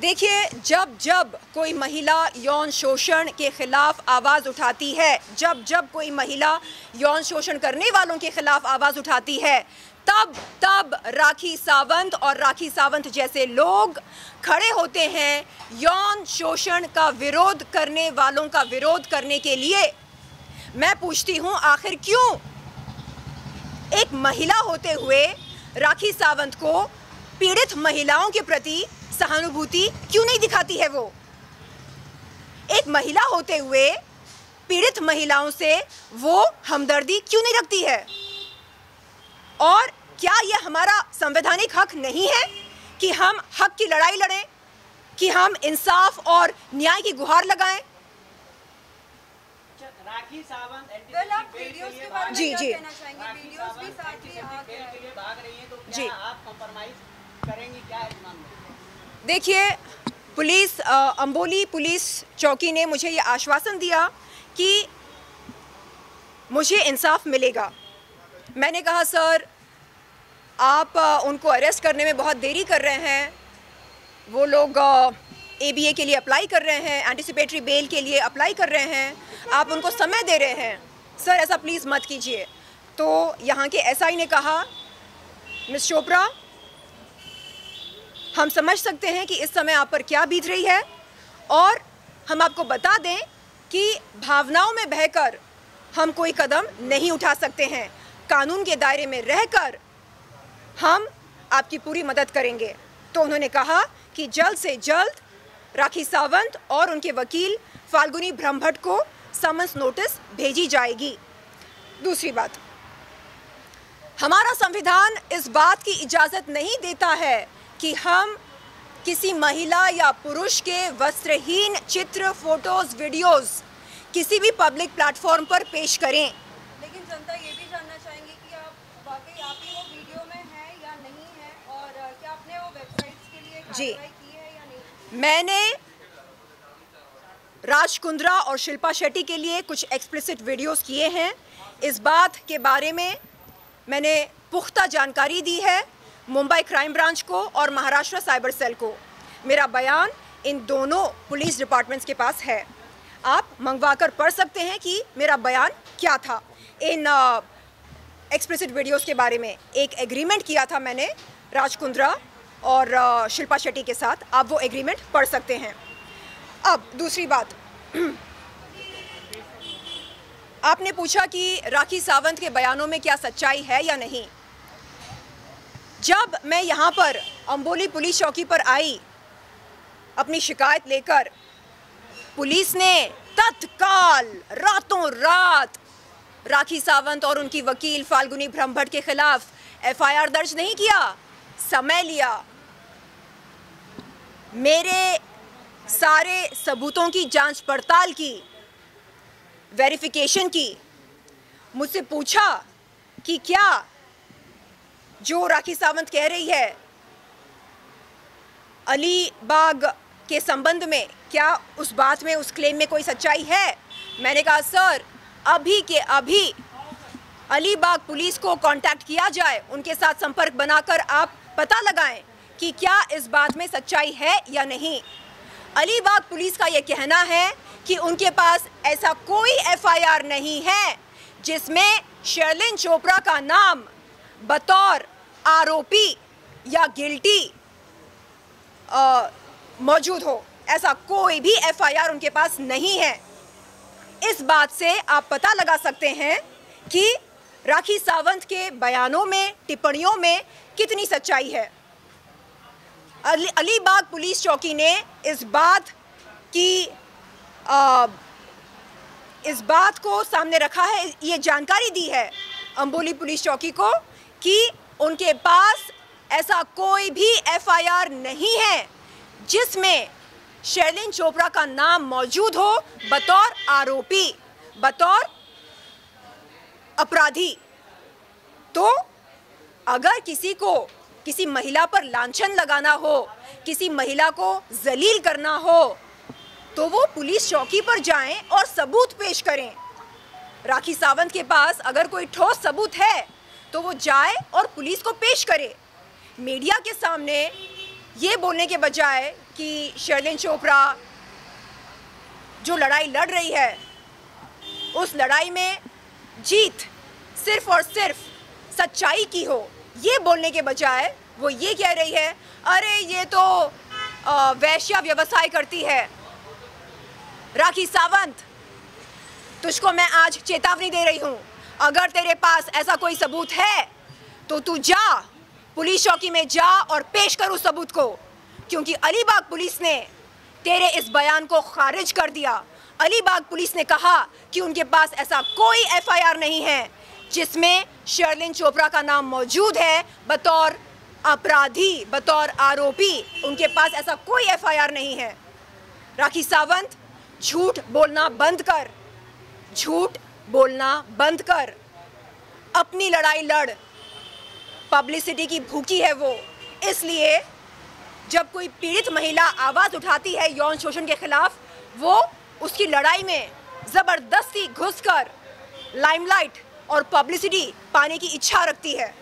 देखिए, जब जब कोई महिला यौन शोषण के खिलाफ आवाज़ उठाती है, जब जब कोई महिला यौन शोषण करने वालों के खिलाफ आवाज़ उठाती है, तब तब राखी सावंत और राखी सावंत जैसे लोग खड़े होते हैं यौन शोषण का विरोध करने वालों का विरोध करने के लिए। मैं पूछती हूँ, आखिर क्यों? एक महिला होते हुए राखी सावंत को पीड़ित महिलाओं के प्रति सहानुभूति क्यों नहीं दिखाती है वो? एक महिला होते हुए पीड़ित महिलाओं से वो हमदर्दी क्यों नहीं रखती है? और क्या ये हमारा संवैधानिक हक नहीं है कि हम हक की लड़ाई लड़ें कि हम इंसाफ और न्याय की गुहार लगाएँ? राखी सावंत जी, जी। कहना चाहेंगे? वीडियोस भी साथ आ खेल के लिए भाग रही तो जी। आप कॉम्प्रोमाइज करेंगी? क्या इस मामले में? देखिए पुलिस अ, अंबोली पुलिस चौकी ने मुझे ये आश्वासन दिया कि मुझे इंसाफ मिलेगा। मैंने कहा सर आप उनको अरेस्ट करने में बहुत देरी कर रहे हैं। वो लोग ए बी ए के लिए अप्लाई कर रहे हैं एंटिसिपेटरी बेल के लिए अप्लाई कर रहे हैं। आप उनको समय दे रहे हैं। सर ऐसा प्लीज़ मत कीजिए। तो यहाँ के एसआई ने कहा मिस चोपड़ा हम समझ सकते हैं कि इस समय आप पर क्या बीत रही है। और हम आपको बता दें कि भावनाओं में बहकर हम कोई कदम नहीं उठा सकते हैं। कानून के दायरे में रहकर हम आपकी पूरी मदद करेंगे। तो उन्होंने कहा कि जल्द से जल्द राखी सावंत और उनके वकील फाल्गुनी ब्रह्मभट्ट को समन्स नोटिस भेजी जाएगी। दूसरी बात, हमारा संविधान इस बात की इजाज़त नहीं देता है कि हम किसी महिला या पुरुष के वस्त्रहीन चित्र फ़ोटोज़ वीडियोस किसी भी पब्लिक प्लेटफॉर्म पर पेश करें। लेकिन जनता ये भी जानना चाहेंगे कि आप वाकई आप ही वो वीडियो में हैं या नहीं है और क्या आपने वो वेबसाइट्स के लिए जी। की है या नहीं? मैंने राज कुंद्रा और शिल्पा शेट्टी के लिए कुछ एक्सप्लिसिट वीडियोस किए हैं। इस बात के बारे में मैंने पुख्ता जानकारी दी है। मुंबई क्राइम ब्रांच को और महाराष्ट्र साइबर सेल को। मेरा बयान इन दोनों पुलिस डिपार्टमेंट्स के पास है। आप मंगवा कर पढ़ सकते हैं कि मेरा बयान क्या था। इन एक्सप्लिसिट वीडियोस के बारे में एक एग्रीमेंट किया था मैंने राज कुंद्रा और अ, शिल्पा शेट्टी के साथ। आप वो एग्रीमेंट पढ़ सकते हैं। अब दूसरी बात। आपने पूछा कि राखी सावंत के बयानों में क्या सच्चाई है या नहीं। जब मैं यहाँ पर अंबोली पुलिस चौकी पर आई, अपनी शिकायत लेकर, पुलिस ने तत्काल, रातों रात, राखी सावंत और उनकी वकील फाल्गुनी ब्रह्मभट्ट के खिलाफ एफआईआर दर्ज नहीं किया, समय लिया। मेरे सारे सबूतों की जाँच पड़ताल की, वेरिफिकेशन की, मुझसे पूछा कि क्या जो राखी सावंत कह रही है, अली बाग के संबंध में क्या उस बात में, उस क्लेम में कोई सच्चाई है? मैंने कहा, सर, अभी के अभी अलीबाग पुलिस को कांटेक्ट किया जाए, उनके साथ संपर्क बनाकर आप पता लगाएँ कि क्या इस बात में सच्चाई है या नहीं। अलीबाग पुलिस का ये कहना है कि उनके पास ऐसा कोई एफआईआर नहीं है, जिसमें शर्लिन चोपड़ा का नाम बतौर आरोपी या गिल्टी मौजूद हो। ऐसा कोई भी एफआईआर उनके पास नहीं है। इस बात से आप पता लगा सकते हैं कि राखी सावंत के बयानों में टिप्पणियों में कितनी सच्चाई है। अली अलीबाग पुलिस चौकी ने इस बात की अ, इस बात को सामने रखा है ये जानकारी दी है अंबोली पुलिस चौकी को। कि उनके पास ऐसा कोई भी एफआईआर नहीं है, जिसमें शैलिन चोपड़ा का नाम मौजूद हो, बतौर आरोपी, बतौर अपराधी। तो अगर किसी को, किसी महिला पर लांछन लगाना हो, किसी महिला को जलील करना हो तो वो पुलिस चौकी पर जाएँ और सबूत पेश करें। राखी सावंत के पास अगर कोई ठोस सबूत है तो वो जाए और पुलिस को पेश करे। मीडिया के सामने ये बोलने के बजाय कि शर्लिन चोपड़ा, जो लड़ाई लड़ रही है, उस लड़ाई में जीत सिर्फ़ और सिर्फ़ सच्चाई की हो, ये बोलने के बजाय वो ये कह रही है, अरे, ये तो वैश्या व्यवसाय करती है। राखी सावंत, तुझको मैं आज चेतावनी दे रही हूँ। अगर तेरे पास ऐसा कोई सबूत है तो तू जा, पुलिस चौकी में जा और पेश कर उस सबूत को। क्योंकि अलीबाग पुलिस ने तेरे इस बयान को खारिज कर दिया। अलीबाग पुलिस ने कहा कि उनके पास ऐसा कोई एफआईआर नहीं है, जिसमें शर्लिन चोपड़ा का नाम मौजूद है, बतौर अपराधी, बतौर आरोपी। उनके पास ऐसा कोई एफआईआर नहीं है। राखी सावंत, झूठ बोलना बंद कर। झूठ बोलना बंद कर। अपनी लड़ाई लड़। पब्लिसिटी की भूखी है वो। इसलिए जब कोई पीड़ित महिला आवाज़ उठाती है यौन शोषण के खिलाफ, वो उसकी लड़ाई में ज़बरदस्ती घुसकर लाइमलाइट और पब्लिसिटी पाने की इच्छा रखती है।